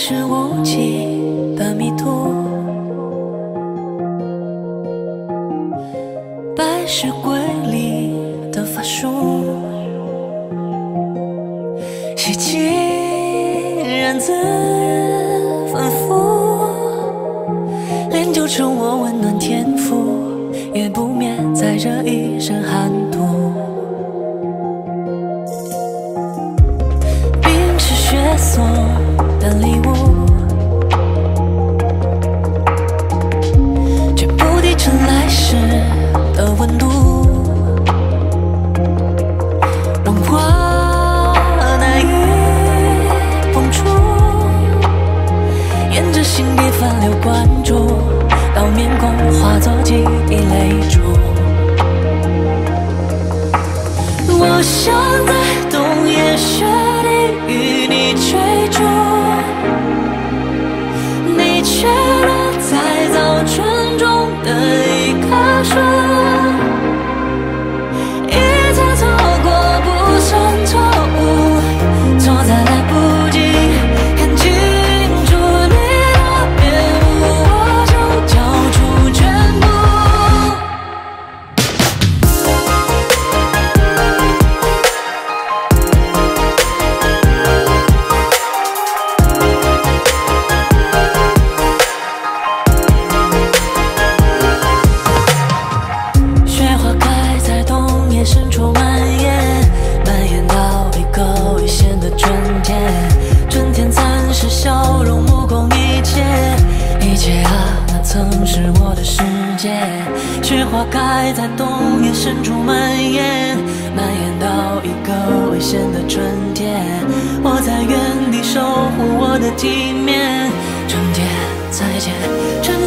是无际的迷途，白是瑰丽的法术，喜气然自反复，练就成我温暖天赋，也不免在这一身寒是我的世界。雪花开在冬夜深处蔓延，蔓延到一个危险的春天。我在原地守护我的体面。春天再见，春。